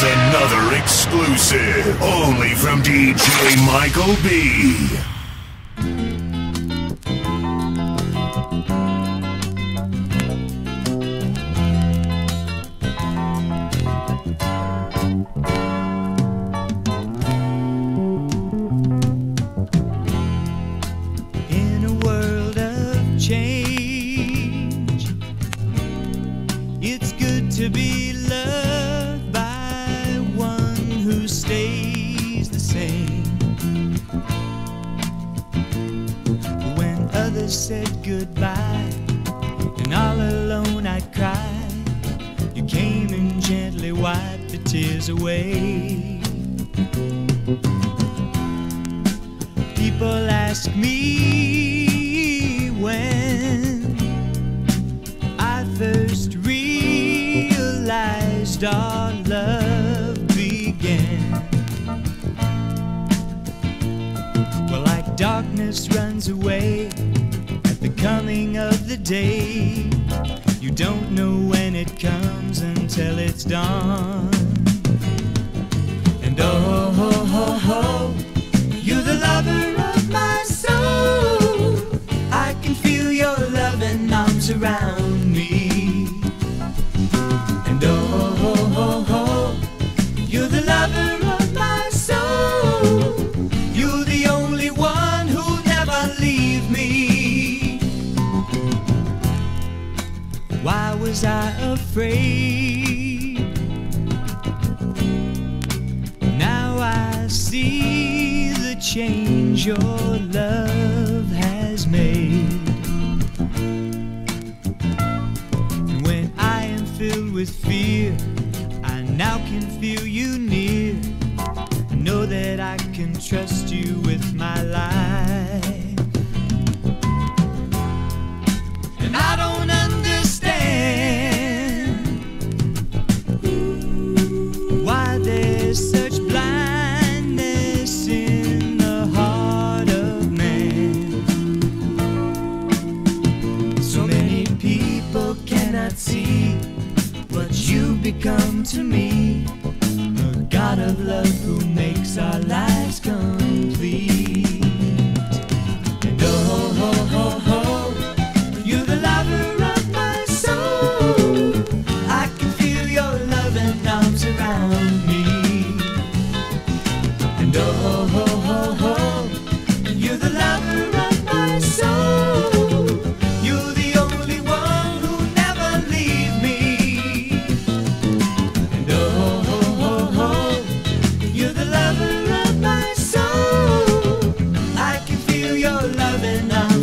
That's another exclusive, only from DJ Michael B. In a world of change, it's good to be loved said goodbye, and all alone I cried. you came and gently wiped the tears away. People ask me when I first realized our love began. Well, like darkness runs away the coming of the day, you don't know when it comes until it's dawn. And oh, oh, oh, oh ho, ho, ho, you're the lover of my soul. I can feel your loving arms around me. And oh, ho, ho, ho, you're the lover was I afraid? Now I see the change your love has made. And when I am filled with fear, I now can feel you near. I Know that I can trust you with my cannot see what you've become to me. The God of love who makes our lives complete. And oh, oh, oh, oh, you're the lover. now.